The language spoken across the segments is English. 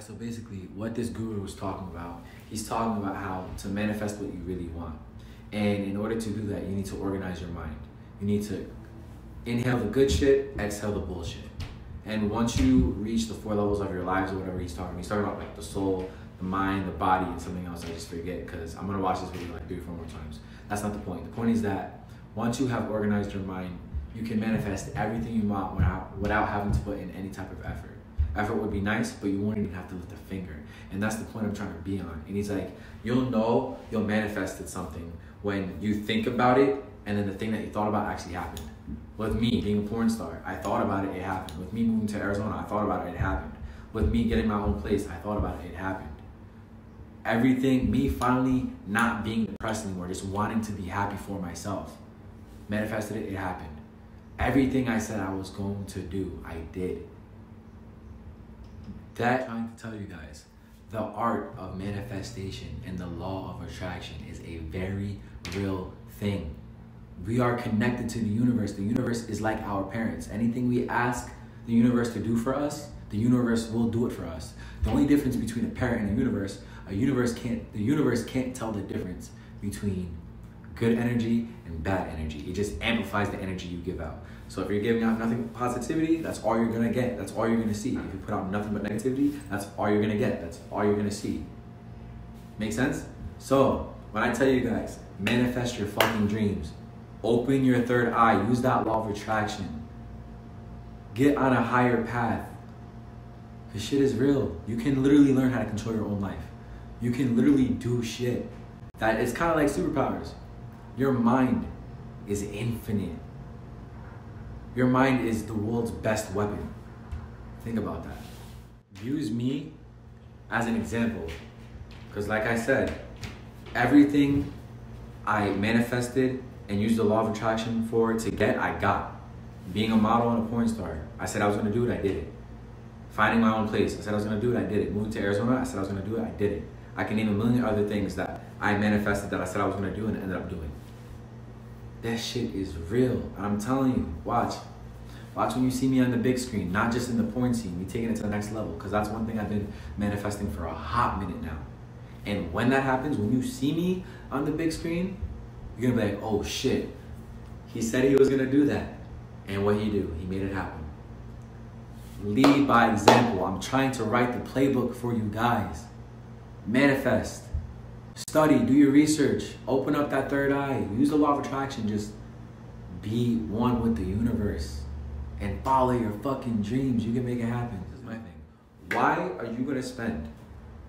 So basically, what this guru was talking about, he's talking about how to manifest what you really want. And in order to do that, you need to organize your mind. You need to inhale the good shit, exhale the bullshit. And once you reach the four levels of your lives or whatever he's talking, he's talking about like the soul, the mind, the body, and something else I just forget because I'm gonna watch this video like three or four more times. That's not the point. The point is that once you have organized your mind, you can manifest everything you want without, without having to put in any type of effort. Effort would be nice, but you won't even have to lift a finger. And that's the point I'm trying to be on. And he's like, you'll know you'll manifested something when you think about it and then the thing that you thought about actually happened. With me being a porn star, I thought about it, it happened. With me moving to Arizona, I thought about it, it happened. With me getting my own place, I thought about it, it happened. Everything, me finally not being depressed anymore, just wanting to be happy for myself. Manifested it, it happened. Everything I said I was going to do, I did. That I'm trying to tell you guys, the art of manifestation and the law of attraction is a very real thing. We are connected to the universe. The universe is like our parents. Anything we ask the universe to do for us, the universe will do it for us. The only difference between a parent and a universe, a universe can't the universe can't tell the difference between good energy and bad energy. It just amplifies the energy you give out. So if you're giving out nothing but positivity, that's all you're gonna get. That's all you're gonna see. If you put out nothing but negativity, that's all you're gonna get. That's all you're gonna see. Make sense? So when I tell you guys, manifest your fucking dreams. Open your third eye. Use that law of attraction. Get on a higher path. Cause shit is real. You can literally learn how to control your own life. You can literally do shit. That it's kind of like superpowers. Your mind is infinite. Your mind is the world's best weapon. Think about that. Use me as an example. Because, like I said, everything I manifested and used the law of attraction for to get, I got. Being a model and a porn star, I said I was gonna do it, I did it. Finding my own place, I said I was gonna do it, I did it. Moving to Arizona, I said I was gonna do it, I did it. I can name a million other things that I manifested that I said I was gonna do and ended up doing. That shit is real. I'm telling you, watch. Watch when you see me on the big screen, not just in the porn scene, me taking it to the next level. Because that's one thing I've been manifesting for a hot minute now. And when that happens, when you see me on the big screen, you're gonna be like, oh shit. He said he was gonna do that. And what he do? He made it happen. Lead by example. I'm trying to write the playbook for you guys. Manifest. Study, do your research, open up that third eye, use the law of attraction, just be one with the universe and follow your fucking dreams. You can make it happen. This is my thing. Why are you gonna spend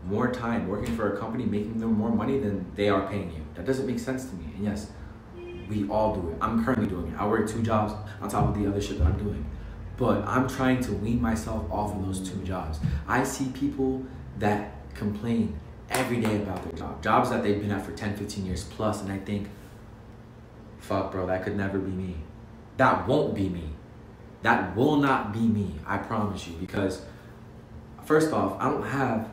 more time working for a company making them more money than they are paying you? That doesn't make sense to me. And yes, we all do it. I'm currently doing it. I work two jobs on top of the other shit that I'm doing. But I'm trying to wean myself off of those two jobs. I see people that complain every day about their job, jobs that they've been at for 10, 15 years plus, and I think, fuck, bro, that could never be me. That won't be me. That will not be me, I promise you, because first off, I don't have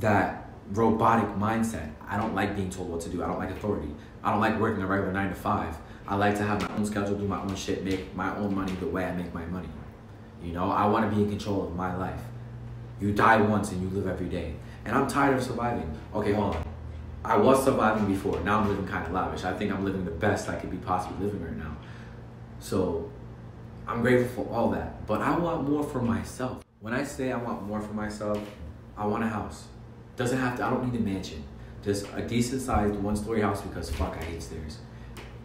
that robotic mindset. I don't like being told what to do. I don't like authority. I don't like working a regular nine to five. I like to have my own schedule, do my own shit, make my own money the way I make my money. You know, I want to be in control of my life. You die once and you live every day. And I'm tired of surviving. Okay, hold on. I was surviving before. Now I'm living kind of lavish. I think I'm living the best I could be possibly living right now. So I'm grateful for all that. But I want more for myself. When I say I want more for myself, I want a house. Doesn't have to, I don't need a mansion. Just a decent sized one story house because fuck, I hate stairs.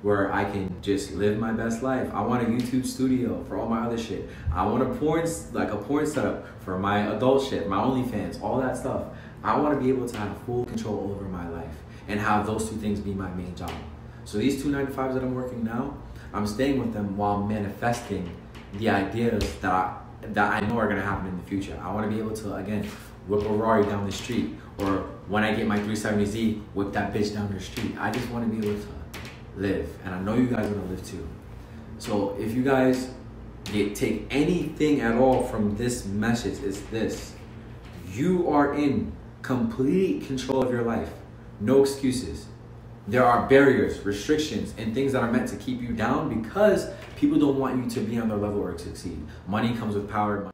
Where I can just live my best life. I want a YouTube studio for all my other shit. I want a porn, like a porn setup for my adult shit, my OnlyFans, all that stuff. I want to be able to have full control over my life and have those two things be my main job. So these two 95s that I'm working now, I'm staying with them while manifesting the ideas that I, that I know are gonna happen in the future. I want to be able to again whip a Rari down the street, or when I get my 370Z, whip that bitch down the street. I just want to be able to live, and I know you guys are gonna live too. So if you guys get, take anything at all from this message, it's this: you are in complete control of your life. No excuses. There are barriers, restrictions, and things that are meant to keep you down because people don't want you to be on their level or succeed. Money comes with power.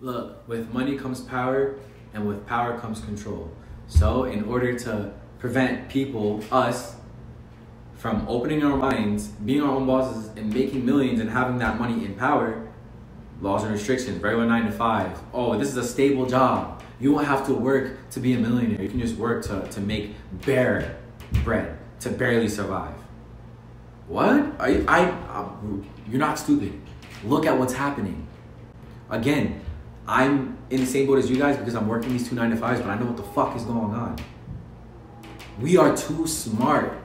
Look, with money comes power, and with power comes control. So, in order to prevent people, us, from opening our minds, being our own bosses, and making millions and having that money in power, laws and restrictions, regular nine to five. Oh, this is a stable job. You won't have to work to be a millionaire. You can just work to, to make bare bread, to barely survive. What? I, I, I, you're not stupid. Look at what's happening. Again, I'm in the same boat as you guys because I'm working these two nine to fives, but I know what the fuck is going on. We are too smart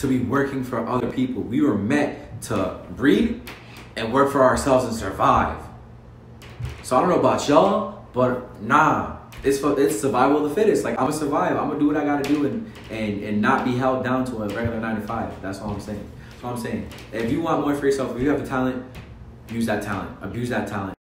to be working for other people. We were meant to breed and work for ourselves and survive. So I don't know about y'all, but nah, it's for it's survival of the fittest. Like I'm gonna survive. I'm gonna do what I gotta do and and and not be held down to a regular nine to five. That's all I'm saying. That's all I'm saying. If you want more for yourself, if you have the talent, use that talent. Abuse that talent.